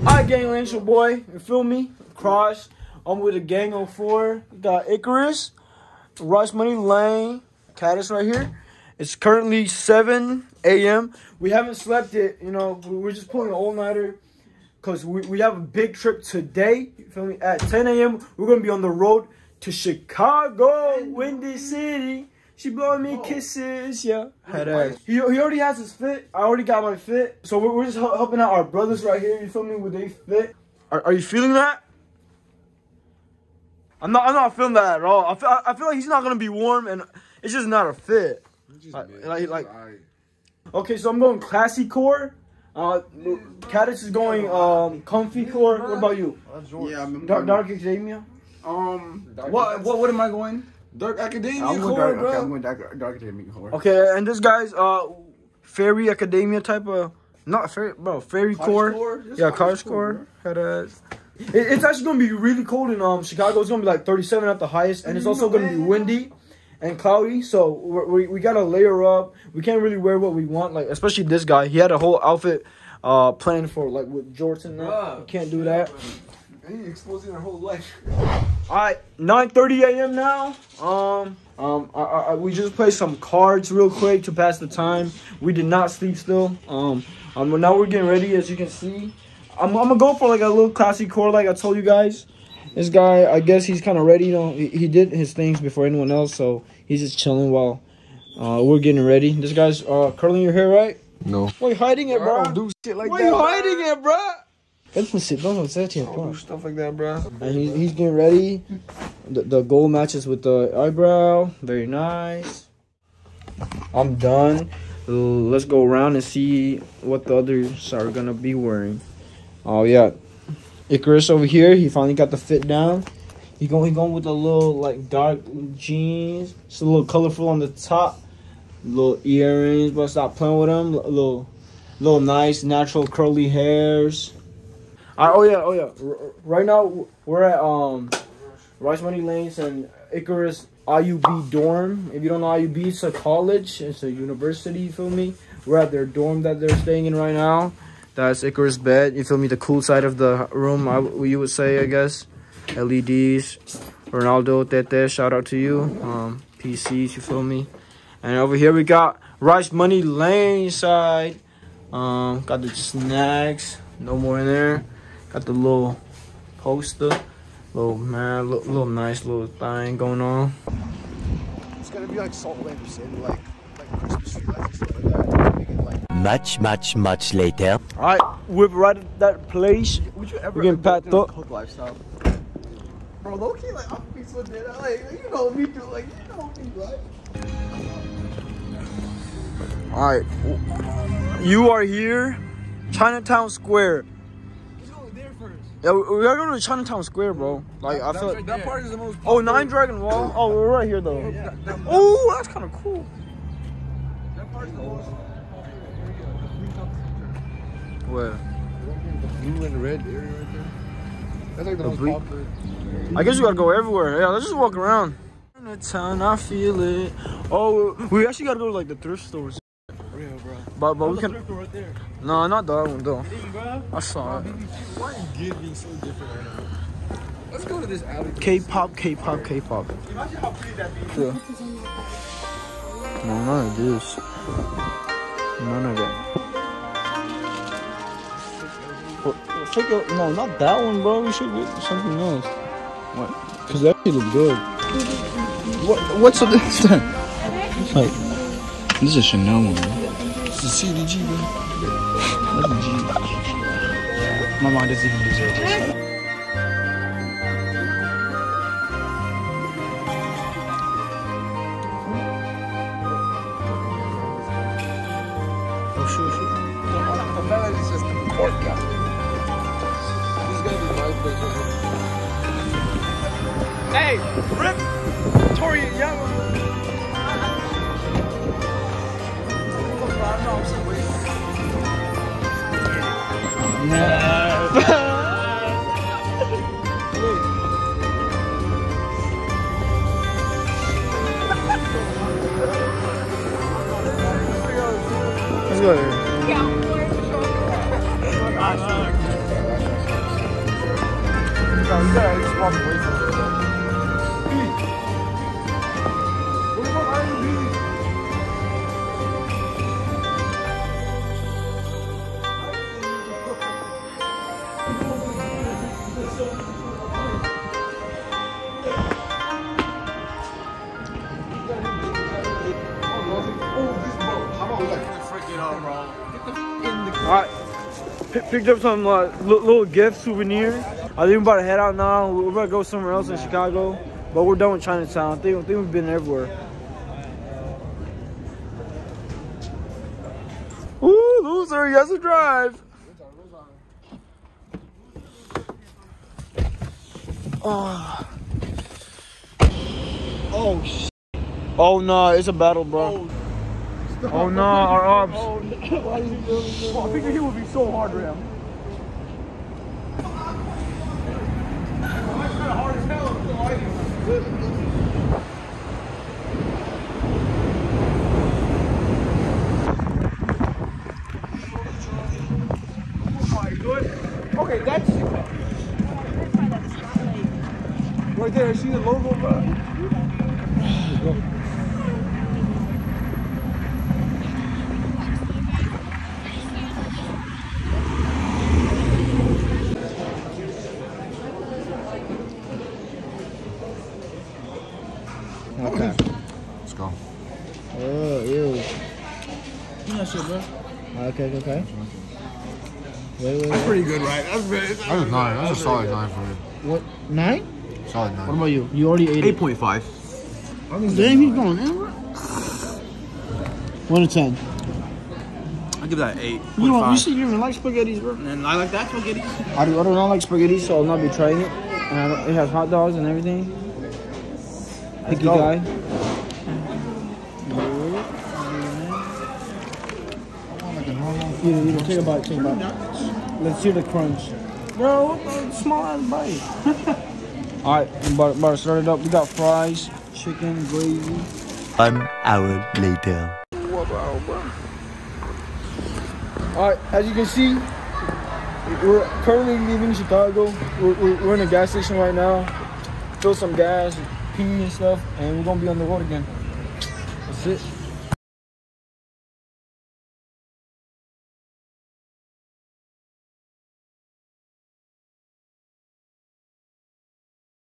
Alright, gang, it's your boy. You feel me? Kross. I'm with a gang of four. We got Icarus, Rush Money Lane, Caddis right here. It's currently 7 a.m. We haven't slept it. You know, we- we're just pulling an all nighter because we, we have a big trip today. You feel me? At 10 a.m., we're going to be on the road to Chicago, Windy City. She blowing me kisses, yeah. Head ass. He, he already has his fit. I already got my fit. So we're, we're just helping out our brothers right here. You feel me? With they fit. Are, are you feeling that? I'm not. I'm not feeling that at all. I feel. I feel like he's not gonna be warm, and it's just not a fit. Like, like, like- Okay, so I'm going classy core. Uh, Caddis is going um comfy core. What about you? Yeah, I'm Dark, Dark Academia. Um, what, what, what am I going? Dark Academia I'm going core, dark. bro. Okay, I'm going dark, dark academic core. Okay, and this guy's uh fairy academia type of not fairy, bro. Fairy core. core? Yeah, college college core, core. Head ass. It, it's actually gonna be really cold in um Chicago. It's gonna be like 37 at the highest, and it's also gonna be windy and cloudy. So we're, we we gotta layer up. We can't really wear what we want, like especially this guy. He had a whole outfit uh planned for like with jorts and that. Bruh. You can't do that. And he exposing our whole life. All right, 9:30 a.m. now. Um, um, I, I, I- we just played some cards real quick to pass the time. We did not sleep still. Um, um, now we're getting ready, as you can see. I'm, I'm gonna go for like a little classy core, like I told you guys. This guy, I guess he's kind of ready. You know, he, he did his things before anyone else, so he's just chilling while uh, we're getting ready. This guy's uh, curling your hair, right? No. Why you hiding it, bro? I don't do shit like Why that. you bro. hiding it, bro? Let's sit down. Let's sit here, I don't bro. do stuff like that, bro. And he, he's getting ready. The, the gold matches with the eyebrow. Very nice. I'm done. Let's go around and see what the others are gonna be wearing. Oh yeah, Icarus over here. He finally got the fit down. He going he going with a little like dark jeans. It's a little colorful on the top. Little earrings, but stop playing with them. A little, little nice natural curly hairs. Uh, oh yeah, oh yeah. R- right now we're at um Rice Money Lanes and Icarus IUB dorm. If you don't know IUB, it's a college. It's a university. You feel me? We're at their dorm that they're staying in right now. That's Icarus bed. You feel me? The cool side of the room. I, you would say, I guess. LEDs. Ronaldo Tete. Shout out to you. Um, PCs. You feel me? And over here we got Rice Money Lane side. Um, got the snacks. No more in there. Got the little poster. Little man, little, little nice little thing going on. It's gonna be like Salt Lake City, like like Christmas tree lights and stuff like that. Make like. Much, much, much later. Alright, we're right at that place. Would you ever We're getting packed up. cook lifestyle? Bro, low key, like I'm be so dead. Like you know me, too. Like you know me, right? Alright. You are here. Chinatown Square. Yeah, we, we gotta go to Chinatown Square, bro. Like, I feel like. That part is the most. Oh, Nine Dragon Wall? Oh, we're right here, though. That, that, Oh, that's kind of cool. that part is the most. Where? Blue and red area right there. That's like the The most popular. I guess we gotta go everywhere. Yeah, let's just walk around. Chinatown, I feel it. Oh, we actually gotta go to like the thrift stores. Real, bro. But but we can. right there. No, not that one though. I saw it. Why are you getting so different right now? Let's go to this alley. K-pop, K-pop, K-pop. Imagine how pretty that be. Yeah. No, none of this. None of that. Take no, not that one, bro. We should get something else. What? Cause that shit look good. What? What's the then? Like, this is a Chanel one. It's the CDG, bro. That's a G. My mom doesn't even deserve this. Oh, shoot, shoot. The Yeah, Alright, P- picked up some uh, little gift souvenir. I think we're about to head out now. We're about to go somewhere else in Chicago, but we're done with Chinatown. I think, I think we've been everywhere. Ooh, loser, has to drive. Oh, Oh, sh- oh no, it's a battle, bro. Oh Oh, no, our arms. oh? Oh, I figured he would be so hard, Ram. Okay, that's right there. I See the logo, bro? Okay. Let's go. Oh, ew. Yeah, shit, bro. Okay, okay, okay. Wait, wait, wait. Pretty good, right? That's very. That's a nine. That's a solid nine for me. What? Nine? Solid nine. What about you? You already ate it. 8.5. Damn, he's going in. One to ten. I give that 8. You don't. You see, you even like spaghettis, bro. And I like that spaghetti. I do. I do not like spaghetti, so I'll not be trying it. And I don't, it has hot dogs and everything. Picky go. guy. Eat it, eat. Take a bite. Take a bite. Let's see the crunch. Bro, small ass bite. All right, I'm about, about to start it up. We got fries, chicken, gravy. One hour later. All right, as you can see, we're currently leaving Chicago. We're, we're, we're in a gas station right now. Fill some gas, and stuff, and we're gonna be on the road again. That's it.